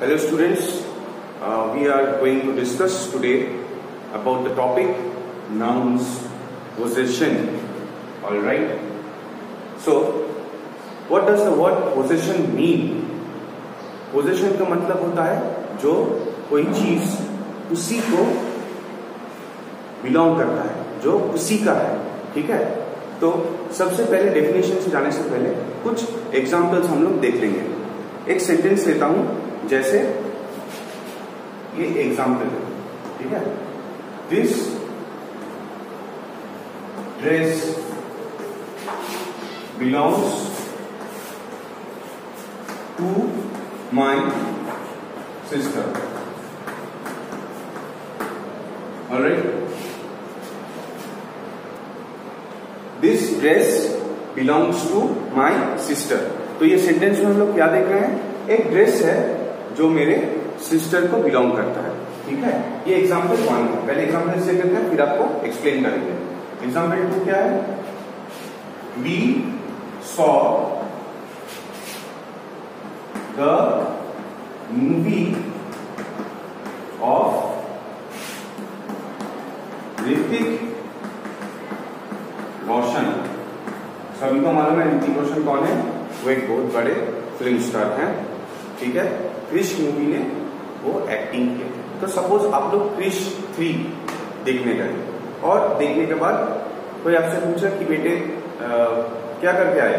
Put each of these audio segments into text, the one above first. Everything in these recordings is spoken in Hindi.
Hello students, uh, we are going to discuss today about the topic nouns possession. Alright. So, what does the word possession mean? Possession का मतलब होता है जो कोई चीज़ उसी को बिलोंग करता है जो उसी का है ठीक है तो सबसे पहले डेफिनेशन से जाने से पहले कुछ एग्जाम्पल्स हम लोग देख लेंगे एक सेंटेंस लेता हूँ जैसे ये एग्ज़ाम्पल है, ठीक है? This dress belongs to my sister alright this dress belongs to my sister तो ये सेंटेंस में हम लोग क्या देख रहे हैं? एक ड्रेस है जो मेरे सिस्टर को बिलोंग करता है। ठीक है? ये एग्ज़ाम्पल वन है। पहले एग्ज़ाम्पल से करते हैं, फिर आपको एक्सप्लेन करेंगे। एग्ज़ाम्पल टू क्या है? We saw the movie of Hrithik Roshan सभी को मालूम है, ऋतिक रोशन कौन है? वो एक बहुत बड़े फ़िल्म स्टार हैं। ठीक है? क्रिश मूवी ने वो एक्टिंग की तो सपोज़ आप लोग क्रिश थ्री देखने गए और देखने के बाद कोई आपसे पूछा कि बेटे आ, क्या करके आए?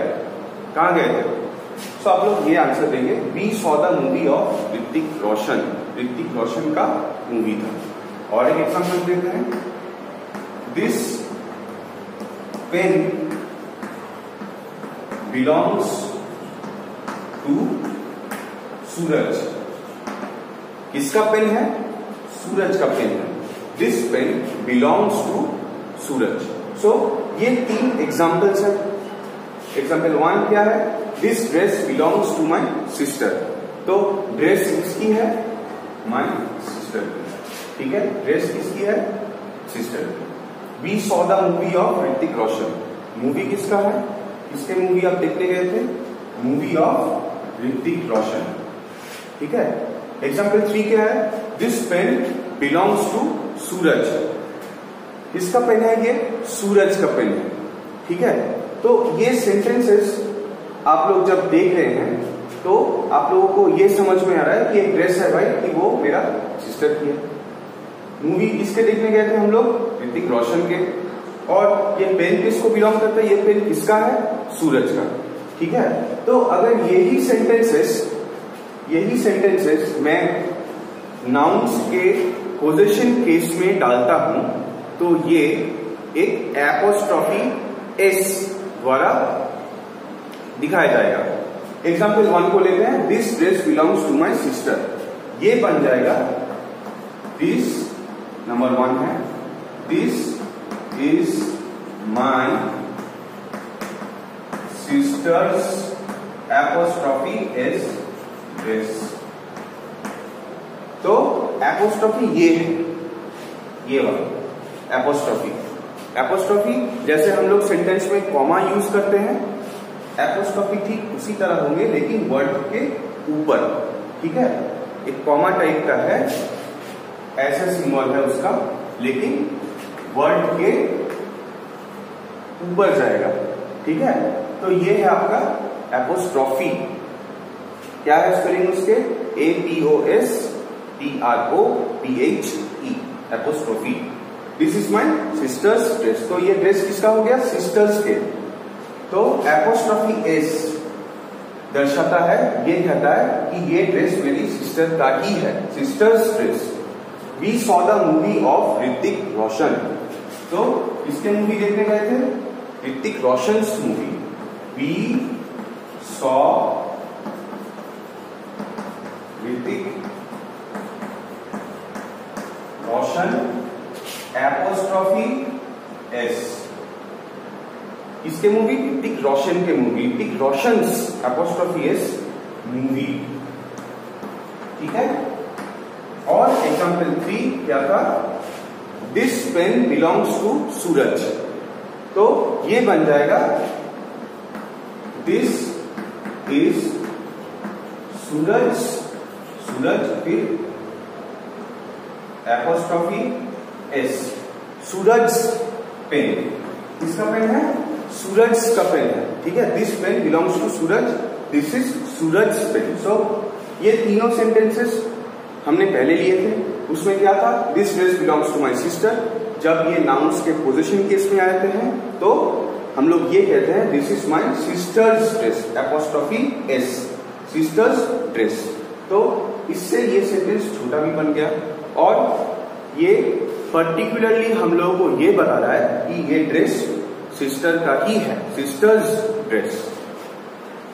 कहाँ गए थे? तो आप लोग ये आंसर देंगे we saw the movie of Hrithik Roshan Hrithik Roshan का मूवी था। और एक एग्ज़ाम्पल देते हैं। This pen belongs to Suraj. किसका पेन है? सूरज का पेन है। This pen belongs to Suraj. So ये तीन एग्जाम्पल्स है। एग्ज़ाम्पल वन क्या है? This dress belongs to my sister तो ड्रेस किसकी है? माई सिस्टर ठीक है? ड्रेस किसकी है? Sister we saw the movie of Hrithik Roshan movie किसका है? किसके मूवी आप देखने गए थे? मूवी ऑफ़ ऋतिक रोशन ठीक है? एग्ज़ाम्पल थ्री क्या है? This pen belongs to Suraj किसका पेन है ये? सूरज का पेन है ठीक है? तो ये सेंटेंसेस आप लोग जब देख रहे हैं तो आप लोगों को ये समझ में आ रहा है कि एक ड्रेस है भाई कि वो मेरा सिस्टर की है। मूवी किसके देखने गए थे हम लोग? ऋतिक रोशन के। और ये पेन किसको बिलोंग करता है? ये पेन किसका है? सूरज का। ठीक है? तो अगर यही सेंटेंसेस यही सेंटेंसेस मैं नाउन्स के पोजिशन केस में डालता हूँ तो ये एक एपोस्ट्रॉफी एस द्वारा दिखाया जाएगा। एग्ज़ाम्पल वन को लेते हैं। This dress belongs to my sister ये बन जाएगा। दिस नंबर वन है। This is my sister's apostrophe S dress तो एपोस्ट्रॉफी ये है। ये वाला। एपोस्ट्रॉफी एपोस्ट्रॉफी जैसे हम लोग सेंटेंस में कॉमा यूज़ करते हैं एपोस्ट्रॉफी ठीक उसी तरह होंगे, लेकिन वर्ड के ऊपर। ठीक है? एक कॉमा टाइप का है, ऐसा सिंबल है उसका, लेकिन वर्ड के ऊपर जाएगा। ठीक है? तो ये है आपका एपोस्ट्रॉफी क्या है स्पेलिंग उसके? A P O S T R O P H E apostrophe this is my sister's dress तो ये ड्रेस किसका हो गया? सिस्टर्स के. तो एपोस्ट्रॉफी एस दर्शाता है, ये कहता है कि ये ड्रेस मेरी सिस्टर का ही है. Sister's dress we saw the movie of Hrithik Roshan तो किसके मूवी देखने गए थे? Hrithik Roshan movie we saw Hrithik Roshan apostrophe S किसके मूवी ऋतिक रोशन के movie Hrithik Roshan apostrophe S movie ठीक है? और एग्ज़ाम्पल थ्री क्या था? This pen belongs to Suraj तो ये बन जाएगा दिस इज़ सूरज सूरज फिर एपोस्ट्रॉफी एस सूरज पेन किसका पेन है? सूरज का पेन है। ठीक है? This pen belongs to Suraj this is Suraj pen so ये तीनों सेंटेंसेस हमने पहले लिए थे। उसमें क्या था? This dress belongs to my sister जब ये नाउन्स के पोजिशन केस में आते हैं तो हम लोग ये कहते हैं this is my sister's dress apostrophe S sister's dress तो इससे ये सेंटेंस छोटा भी बन गया। और ये पर्टिकुलरली हम लोगों को ये बता रहा है कि ये ड्रेस सिस्टर का ही है sister's dress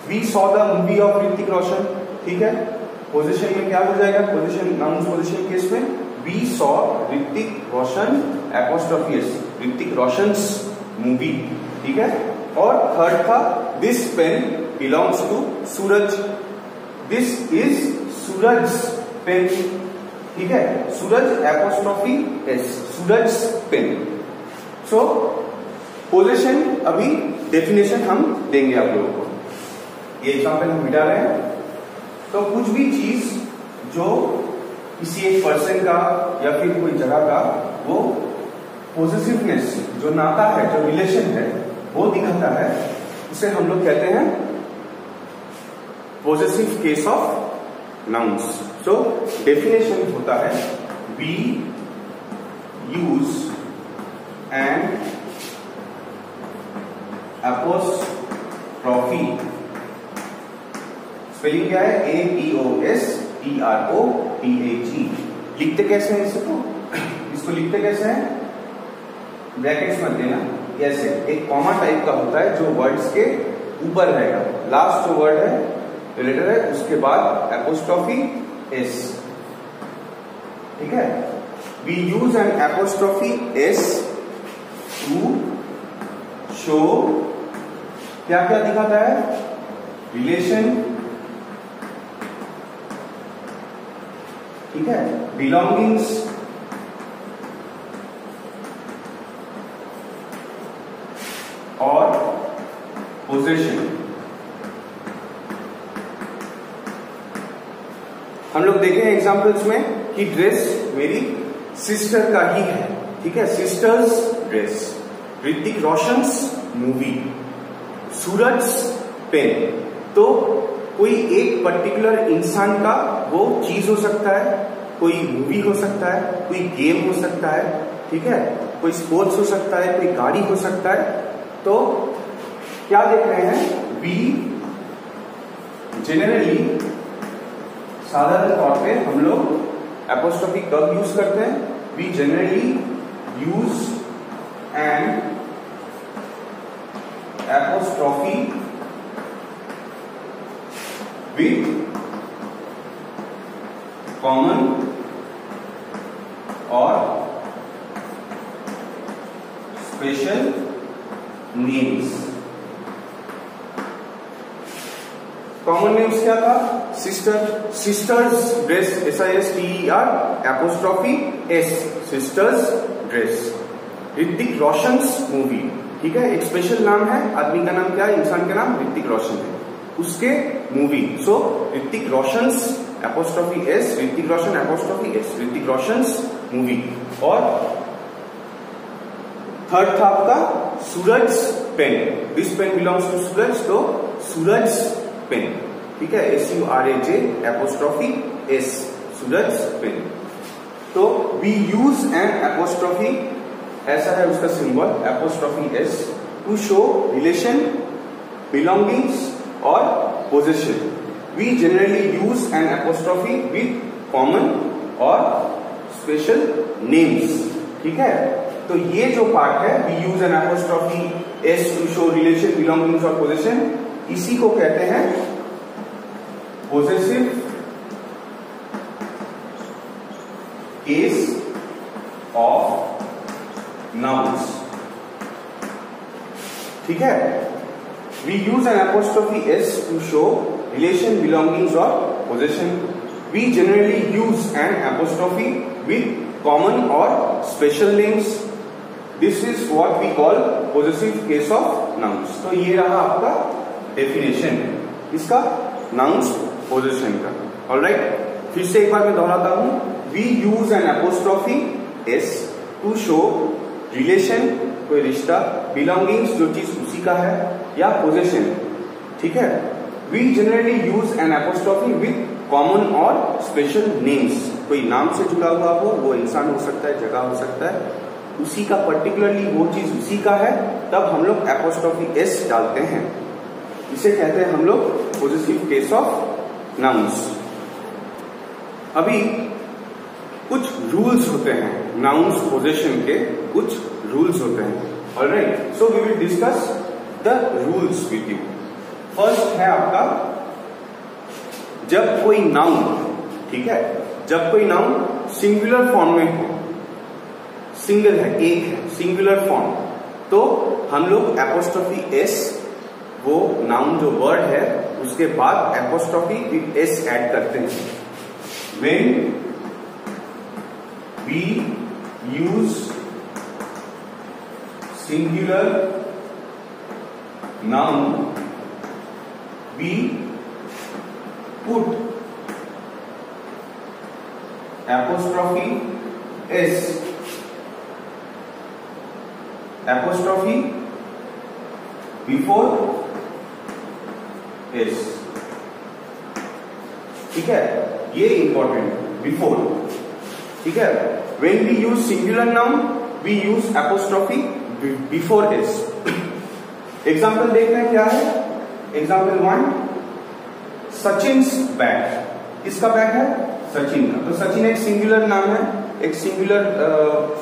we saw the movie of Hrithik Roshan ठीक है? पोजिशन में क्या हो जाएगा? पोजिशन नाउन पोजिशन केस में we saw Hrithik Roshan apostrophe s Hrithik Roshan movie ठीक है? और थर्ड था this pen belongs to Suraj this is Suraj pen, ठीक है? Suraj apostrophe S Suraj pen. So possession अभी डेफिनेशन हम देंगे आप लोगों को। ये एग्ज़ाम्पल हम मिटा रहे हैं। तो कुछ भी चीज़ जो किसी एक पर्सन का या फिर कोई जगह का, वो पॉजिटिवनेस जो नाता है, जो रिलेशन है, वो दिखाता है। उसे हम लोग कहते हैं possessive case of nouns so definition होता है we use and apostrophe spelling क्या है? A T O S T R O T A G लिखते कैसे हैं इसको? इसको लिखते कैसे हैं? ब्रैकेट्स मत देना। ऐसे एक कॉमा टाइप का होता है जो वर्ड्स के ऊपर रहेगा। लास्ट जो वर्ड है जो लेटर है, उसके बाद एपोस्ट्रॉफी एस ठीक है? We use an apostrophe S to show क्या क्या दिखाता है? रिलेशन ठीक है? बिलोंगिंग्स और पोजिशन हम लोग देखे एग्जाम्पल्स में कि ड्रेस मेरी सिस्टर का ही है, ठीक है? Sister's dress Hrithik Roshan movie Suraj pen तो कोई एक पर्टिकुलर इंसान का वो चीज़ हो सकता है, कोई मूवी हो सकता है, कोई गेम हो सकता है, ठीक है? कोई स्पोर्ट्स हो सकता है, कोई गाड़ी हो सकता है। तो क्या देख रहे हैं? वी जेनरली साधारण तौर पे हम लोग एपोस्ट्रॉफी कब यूज़ करते हैं? We generally use and apostrophe with common और स्पेशल नेम्स कॉमन नेम्स क्या था? Sister sister's dress S I S T R apostrophe S sister's dress Hrithik Roshan movie ठीक है? एक स्पेशल नाम है। आदमी का नाम क्या है? इंसान का नाम ऋतिक रोशन है। उसके movie so Hrithik Roshan apostrophe S Hrithik Roshan apostrophe S Hrithik Roshan movie और थर्ड था आपका Suraj pen this pen belongs to Suraj तो सूरज पेन ठीक है? S U R A J apostrophe S Suraj pen तो वी यूज़ एन एपोस्ट्रॉफी ऐसा है उसका symbol apostrophe S to show relation belongings और possession we generally use an apostrophe with common और स्पेशल नेम्स ठीक है? तो ये जो पार्ट है we use an apostrophe S to show relation belongings और पोजिशन इसी को कहते हैं पोजेसिव केस ऑफ़ नाउन्स ठीक है? We use an apostrophe S to show relation belongings और possession we generally use an apostrophe with common और special names this is what we call possessive case of nouns तो ये रहा आपका डेफिनेशन इसका नाउंस पोजिशन का। ऑल राइट फिर से एक बार मैं दोहराता हूँ। We use an apostrophe S to show relation कोई रिश्ता बिलोंगिंग्स जो चीज़ उसी का है, या पोजेशन ठीक है? We generally use an apostrophe with common और स्पेशल नेम्स कोई नाम से जुड़ा हुआ हो, वो इंसान हो सकता है, जगह हो सकता है। उसी का पर्टिकुलरली वो चीज़ उसी का है, तब हम लोग एपोस्ट्रॉफी एस डालते हैं। इसे कहते हैं हम लोग पोजिटिव केस ऑफ़ नाउन्स अभी कुछ रूल्स होते हैं नाउन्स पोजिशन के कुछ रूल्स होते हैं। All right so we will discuss the rules with you first है आपका, जब कोई नाउन ठीक है? जब कोई नाउन सिंगुलर फॉर्म में हो सिंगल है, एक है सिंगुलर फॉर्म तो हम लोग एपोस्ट्रॉफी एस वो नाउन जो वर्ड है, उसके बाद एपोस्ट्रॉफी एस ऐड करते हैं। When we use singular noun we put apostrophe s, apostrophe before s ठीक है? ये इंपॉर्टेंट बिफोर ठीक है? When we use singular noun we use apostrophe before S example देख रहे हैं क्या है? एग्ज़ाम्पल वन सचिन बैग किसका बैग है? सचिन का. तो सचिन एक सिंगुलर नाम है, एक सिंगुलर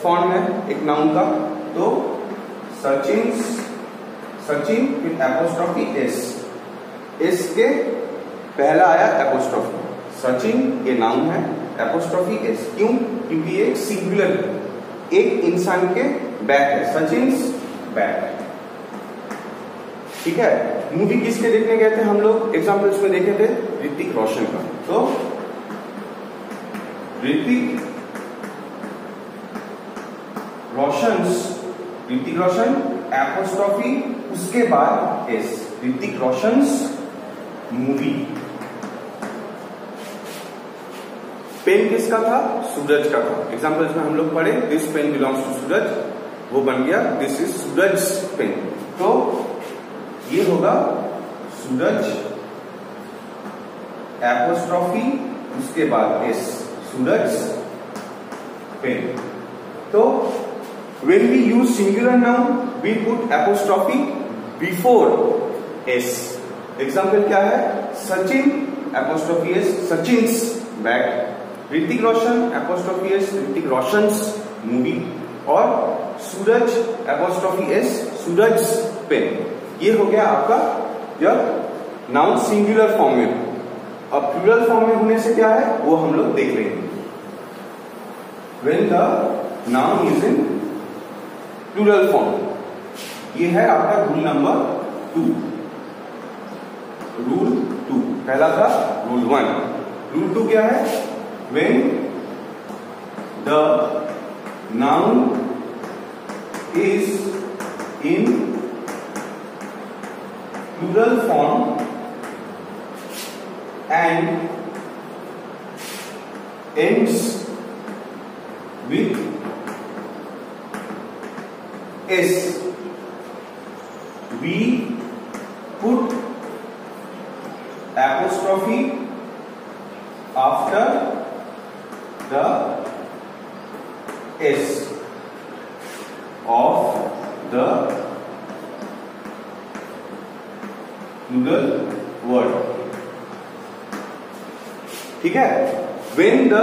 फॉर्म है, एक नाउन का. तो Sachin Sachin with apostrophe S S के पहला आया एपोस्ट्रॉफी सचिन ये नाम है एपोस्ट्रॉफी एस क्यों? क्योंकि ये सिंगुलर है। एक इंसान के बैक है। सचिन बैक ठीक है? मूवी किसके देखने गए थे हम लोग? एग्जाम्पल्स में देखे थे? ऋतिक रोशन का। तो ऋतिक रोशन ऋतिक रोशन एपोस्ट्रॉफी उसके बाद S Hrithik Roshan movie. Pen किसका था? सूरज का था। एग्ज़ाम्पल में हम लोग पढ़े this pen belongs to Suraj, वो बन गया दिस इज़ सूरज पेन तो ये होगा सूरज एपोस्ट्रॉफी उसके बाद एस सूरज पेन तो when we use singular noun, we put apostrophe before s example क्या है? Sachin apostrophe S Sachin's bag Hrithik Roshan apostrophe Hrithik Roshan movie और Suraj apostrophe S Suraj pen ये हो गया आपका जब नाउन सिंगुलर फॉर्म में. अब प्लूरल फॉर्म में होने से क्या है? वो हम लोग देख रहे हैं. When the noun is in plural form ये है आपका रूल नंबर टू पहला था रूल वन रूल टू क्या है? When the noun is in plural form and ends with s we put apostrophe after the s of the plural word ठीक है when the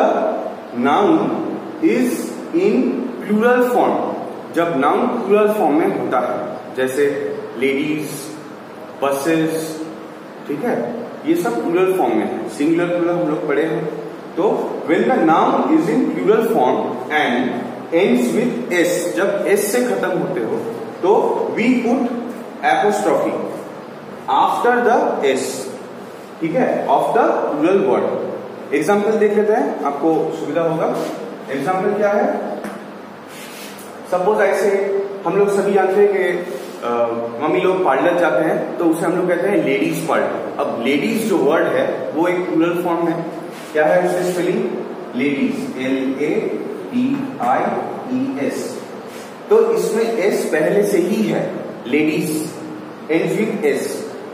noun is in plural form जब नाउन प्लूरल फॉर्म में होता है, जैसे लेडीज़ बसेस ठीक है? ये सब प्लूरल फॉर्म में है। सिंगुलर प्लूरल हम लोग पढ़े हैं। तो when the noun is in plural form and ends with S जब एस से खत्म होते हो तो we put apostrophe after the S ठीक है? Of the plural word example देख लेते हैं, आपको सुविधा होगा। एग्ज़ाम्पल क्या है? सपोज़ ऐसे, हम लोग सभी जानते हैं कि मम्मी लोग पार्लर जाते हैं तो उसे हम लोग कहते हैं लेडीज़ पार्लर अब लेडीज़ जो वर्ड है, वो एक प्लूरल फॉर्म है। क्या है उसकी spelling ladies L A D I E S तो इसमें एस पहले से ही है लेडीज़ एंड विथ एस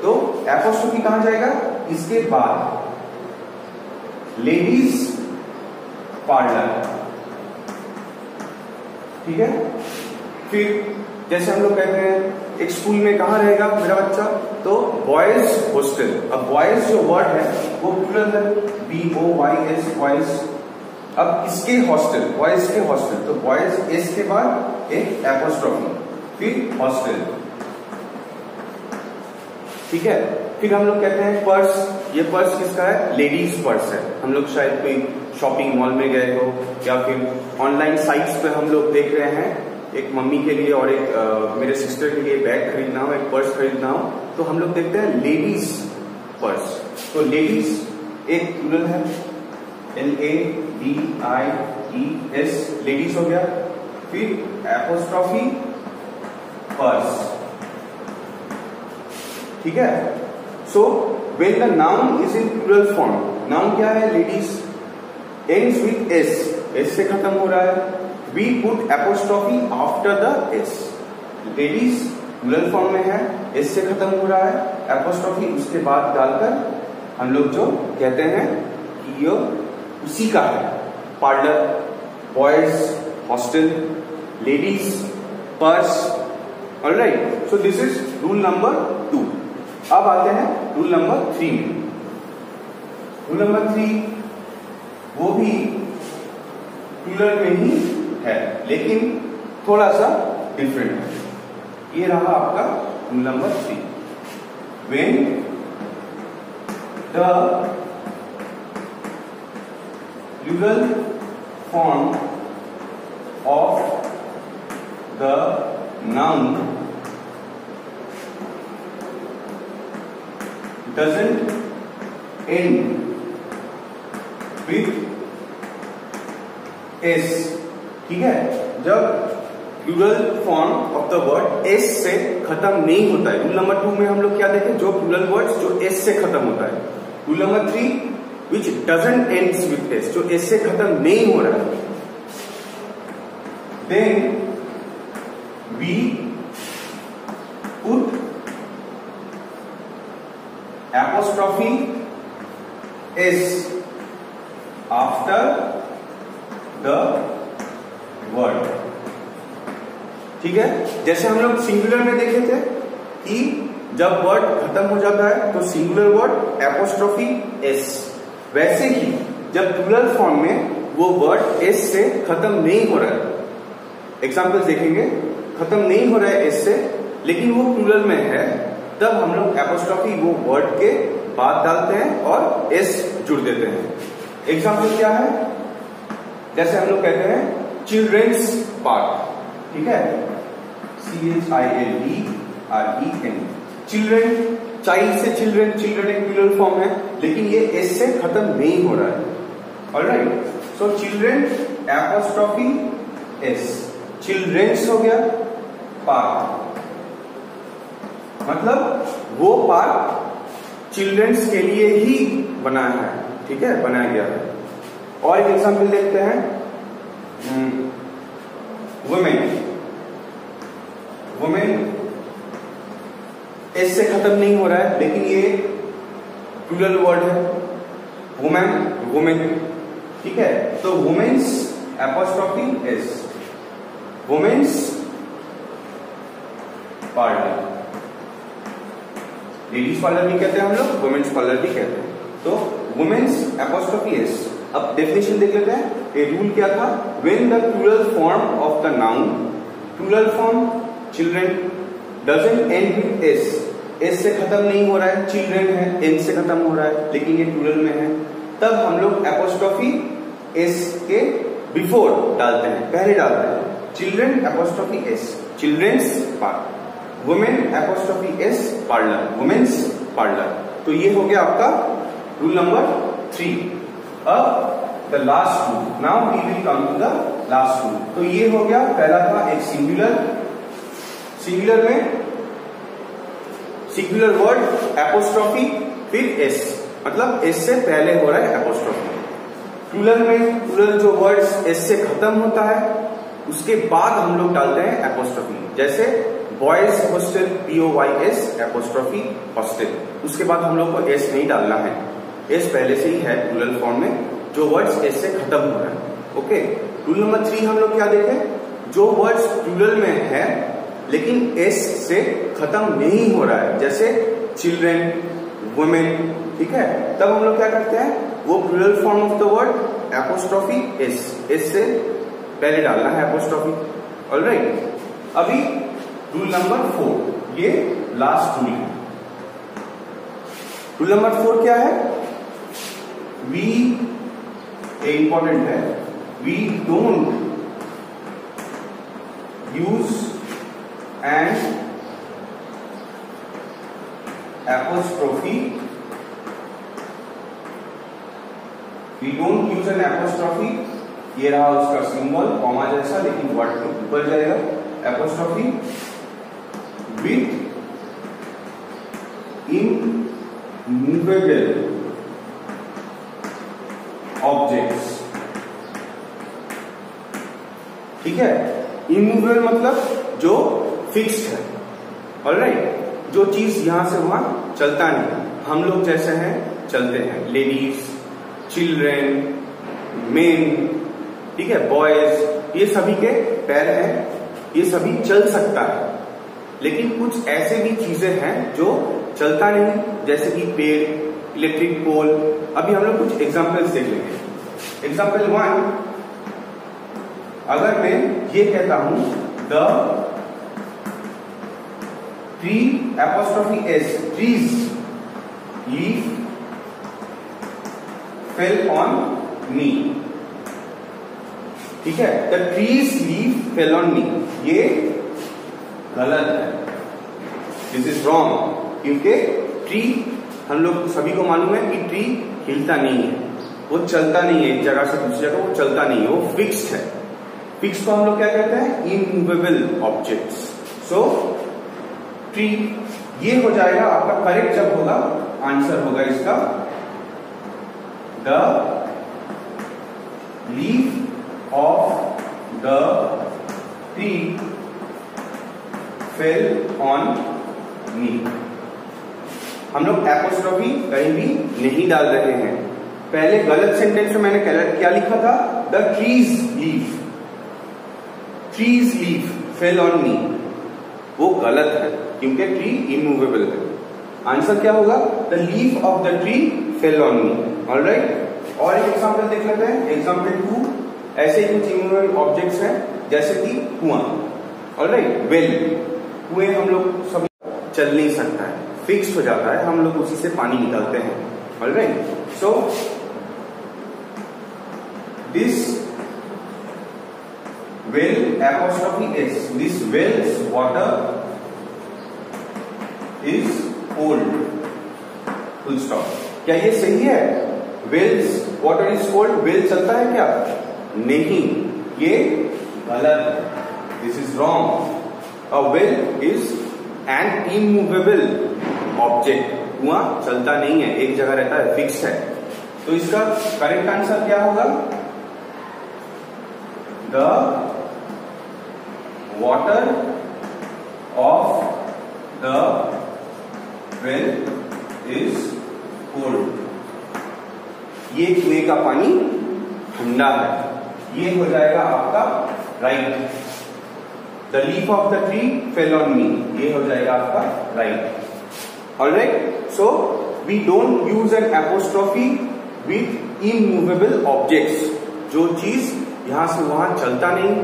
तो एपोस्ट्रोफी कहा जाएगा? इसके बाद। Ladies parlour. ठीक है? फिर जैसे हम लोग कहते हैं, एक स्कूल में कहा रहेगा मेरा बच्चा? तो बॉयज़ हॉस्टल अब बॉयज़ जो वर्ड है, वो प्लूरल है B O Y S boys अब इसके हॉस्टल बॉयज़ के हॉस्टल तो बॉयज़ एस के बाद एक एपोस्ट्रॉफी फिर हॉस्टल ठीक है? फिर हम लोग कहते हैं पर्स। ये पर्स किसका है? लेडीज़ पर्स है। हम लोग शायद कोई शॉपिंग मॉल में गए हो या फिर ऑनलाइन साइट्स पे हम लोग देख रहे हैं। एक मम्मी के लिए और एक आ, मेरे सिस्टर के लिए बैग खरीदना हो एक पर्स खरीदना हो तो हम लोग देखते हैं लेडीज़ पर्स। तो लेडीज़ एक प्लूरल है। L A D I E S ladies हो गया। फिर एपोस्ट्रॉफी पर्स। ठीक है? So when the noun is in plural form noun क्या है ladies ends with S S से खत्म हो रहा है। We put apostrophe after the S ladies plural form में है। एस से खत्म हो रहा है। एपोस्ट्रॉफी उसके बाद डालकर हम लोग जो कहते हैं कि ये उसी का है। Parlour boys hostel ladies purse all right so this is rule number two अब आते हैं रूल नंबर थ्री में। रूल नंबर थ्री वो भी प्लूरल में ही है, लेकिन थोड़ा सा डिफरेंट है। ये रहा आपका rule number three when the plural form of the noun doesn't end with s. ठीक है? जब plural form of the word S से खत्म नहीं होता है। रूल नंबर टू में हम लोग क्या देखें? जो प्लूरल वर्ड जो एस से खत्म होता है। Rule number three which doesn't end with S जो एस से खत्म नहीं हो रहा है। Then we apostrophe s after the word. ठीक है? जैसे हम लोग सिंगुलर में देखे थे कि जब वर्ड खत्म हो जाता है तो सिंगुलर वर्ड एपोस्ट्रॉफी एस वैसे ही जब प्लूरल फॉर्म में वो वर्ड एस से खत्म नहीं हो रहा है। एग्ज़ाम्पल देखेंगे। खत्म नहीं हो रहा है एस से, लेकिन वो प्लूरल में है। तब हम लोग एपोस्ट्रॉफी वो वर्ड के बाद डालते हैं और एस जुड़ देते हैं। एग्ज़ाम्पल क्या है? जैसे हम लोग कहते हैं चिल्ड्रेंस पार्क ठीक है? C H I L D R E N children child से चिल्ड्रेन चिल्ड्रेन एक प्लूरल फॉर्म है, लेकिन ये एस से खत्म नहीं हो रहा है। All right so children apostrophe S children's हो गया पार्क मतलब वो पार्क चिल्ड्रंस के लिए ही बना है, ठीक है? बनाया गया है। और एक एग्ज़ाम्पल देखते हैं। वुमेन वुमेन एस से खत्म नहीं हो रहा है, लेकिन ये प्लूरल वर्ड है। वुमेन वुमेन ठीक है? तो women's apostrophe S women's parlour ladies parlour भी कहते हैं हम लोग वुमेन्स पार्लर भी कहते हैं। तो वुमेन्स एपोस्ट्रॉफी एस अब डेफिनेशन देख लेते हैं। ये रूल क्या था? When the plural form of the noun plural form children doesn't end S S से खत्म नहीं हो रहा है चिल्ड्रेन है एन से खत्म हो रहा है, लेकिन ये प्लूरल में है। तब हम लोग एपोस्ट्रॉफी एस के बिफोर डालते हैं, पहले डालते हैं। Children apostrophe S children's part women apostrophe S parlour women's parlour तो ये हो गया आपका रूल नंबर थ्री अब the last rule now we will come to the last rule तो ये हो गया पहला था एक सिंगुलर सिंगुलर में सिंगुलर वर्ड एपोस्ट्रॉफी फिर एस मतलब एस से पहले हो रहा है एपोस्ट्रॉफी प्लूरल में प्लूरल जो वर्ड्स एस से खत्म होता है, उसके बाद हम लोग डालते हैं एपोस्ट्रॉफी जैसे boys hostel P O Y S apostrophe hostel उसके बाद हम लोग को एस नहीं डालना है। एस पहले से ही है प्लूरल फॉर्म में, जो वर्ड्स एस से खत्म हो रहा है। ओके रूल नंबर थ्री हम लोग क्या देखें? जो वर्ड्स प्लूरल में है, लेकिन एस से खत्म नहीं हो रहा है, जैसे चिल्ड्रेन वुमेन ठीक है? तब हम लोग क्या करते हैं? वो plural form of the word apostrophe S S से पहले डालना है एपोस्ट्रॉफी ऑलराइट अभी रूल नंबर फोर ये लास्ट रूल है रूल नंबर फोर क्या है? वी इंपॉर्टेंट है we don't use and apostrophe. We don't use an apostrophe ये रहा उसका सिंबल कॉमा जैसा, लेकिन वर्ड के ऊपर जाएगा. एपोस्ट्रॉफी विथ इनमूवेबल ऑब्जेक्ट्स ठीक है? इमूवेबल मतलब जो फिक्स्ड है। ऑलराइट जो चीज़ यहाँ से वहाँ चलता नहीं हम लोग जैसे हैं, चलते हैं। लेडीज़ चिल्ड्रेन मेन ठीक है? बॉयज़ ये सभी के पैर हैं। ये सभी चल सकता है। लेकिन कुछ ऐसे भी चीज़ें हैं जो चलता नहीं जैसे कि पेड़, इलेक्ट्रिक पोल। अभी हम लोग कुछ एग्जाम्पल्स देख लेंगे। एग्ज़ाम्पल वन अगर मैं ये कहता हूँ the tree apostrophe S tree's leaf fell on me ठीक है? The tree's leaf fell on me ये गलत है। दिस इज़ रॉन्ग क्योंकि ट्री हम लोग सभी को मालूम है कि ट्री हिलता नहीं है। वो चलता नहीं है, एक जगह से दूसरी जगह वो चलता नहीं है, वो फिक्स्ड है। फिक्स को हम लोग क्या कहते हैं? इमूवेबल ऑब्जेक्ट्स सो ट्री ये हो जाएगा आपका करेक्ट जब होगा आंसर होगा इसका। The leaf of the tree fell on me हम लोग एपोस्ट्रॉफी कहीं भी नहीं डाल रहे हैं। पहले गलत सेंटेंस में मैंने क्या लिखा था? The tree's leaf tree's leave fell on me वो गलत है, क्योंकि ट्री इमूवेबल है। आंसर क्या होगा? The leave of the tree fell on me all right और एक एग्ज़ाम्पल देख लेते हैं। एग्ज़ाम्पल टू ऐसे कुछ इमूवेबल ऑब्जेक्ट्स हैं, जैसे कि कुआँ। ऑल राइट वेल कुएँ हम लोग सब चल नहीं सकता है। फिक्स हो जाता है, हम लोग उसी से पानी निकालते हैं। So this well apostrophe s, this well's water is cold. Full stop. क्या ये सही है? Well's water is cold well चलता है क्या? नहीं. ये गलत this is wrong a well is an immovable object कुआँ चलता नहीं है, एक जगह रहता है फिक्स है। तो इसका करेक्ट आंसर क्या होगा? The water of the well is cold. ये कुएँ का पानी ठंडा है। ये हो जाएगा आपका right the leaf of the tree fell on me ये हो जाएगा आपका right all right so we don't use an apostrophe with immovable objects जो चीज़ यहाँ से वहाँ चलता नहीं,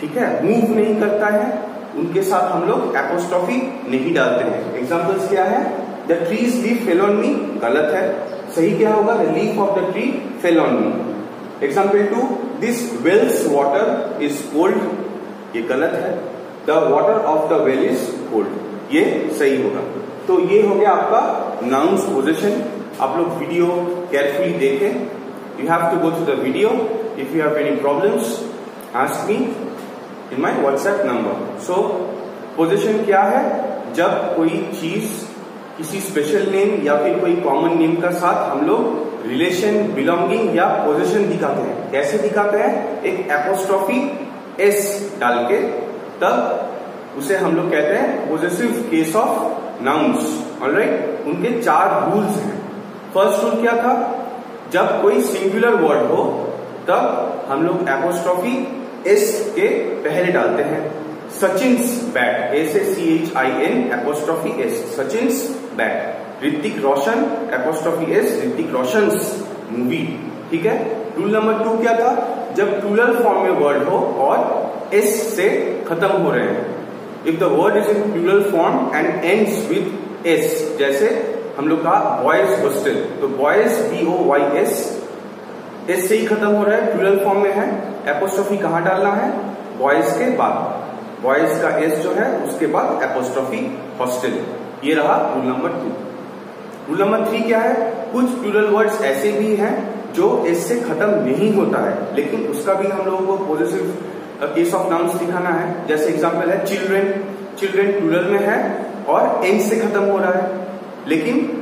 ठीक है? मूव नहीं करता है। उनके साथ हम लोग एपोस्ट्रॉफी नहीं डालते हैं। एग्जाम्पल्स क्या है? The tree's leaf fell on me गलत है। सही क्या होगा? The leaf of the tree fell on me example two this well's water is cold ये गलत है। The water of the well is cold ये सही होगा। तो ये हो गया आपका नाउन्स पोजिशन आप लोग वीडियो केयरफुली देखें। You have to go to the video if you have any problems ask me in my WhatsApp number so position क्या है? जब कोई चीज़, किसी स्पेशल नेम या फिर कोई कॉमन नेम का साथ हम लोग रिलेशन बिलोंगिंग या पोजिशन दिखाते हैं। कैसे दिखाते हैं? एक एपोस्ट्रॉफी एस डाल के, तब उसे हम लोग कहते हैं possessive case of nouns all right उनके चार रूल्स हैं। फ़र्स्ट रूल क्या था? जब कोई सिंगुलर वर्ड हो, तब हम लोग एपोस्ट्रॉफी एस के पहले डालते हैं। सचिन्स बैट ए से C H I N apostrophe S Sachin's bat Hrithik Roshan apostrophe S Hrithik Roshan movie ठीक है? रूल नंबर टू क्या था? जब प्लूरल फॉर्म में वर्ड हो और एस से खत्म हो रहे हैं। If the word is in plural form and ends with S जैसे हम लोग कहा बॉयज़ हॉस्टल तो boys B O Y S S से ही खत्म हो रहा है प्लूरल फॉर्म में है एपोस्ट्रॉफी कहाँ डालना है? बॉयज़ के बाद। बॉयज़ का एस जो है, उसके बाद एपोस्ट्रॉफी हॉस्टल ये रहा rule number two rule number three क्या है? कुछ प्लूरल वर्ड्स ऐसे भी हैं जो एस से खत्म नहीं होता है, लेकिन उसका भी हम लोगों को पॉजिटिव केस ऑफ़ नाउन्स दिखाना है। जैसे एग्ज़ाम्पल है चिल्ड्रेन चिल्ड्रेन प्लूरल में है और एन से खत्म हो रहा है। लेकिन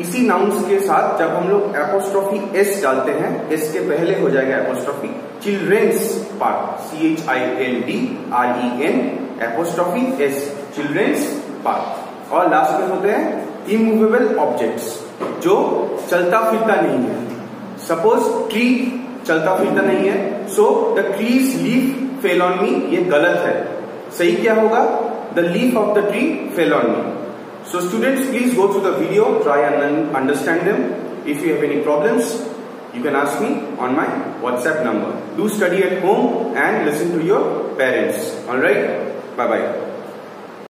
इसी नाउंस के साथ जब हम लोग एपोस्ट्रॉफी एस डालते हैं एस के पहले हो जाएगा apostrophe children's part C H I L D R E N apostrophe S children's part और लास्ट में होते हैं इमूवेबल ऑब्जेक्ट्स जो चलता फिरता नहीं है। सपोज़ ट्री चलता फिरता नहीं है so the trees leave fell on me ये गलत है। सही क्या होगा? The leave of the tree fell on me so students please go to the video try and understand if you have any problem you can ask me on my WhatsApp number do study at home and listen to your parents all right bye bye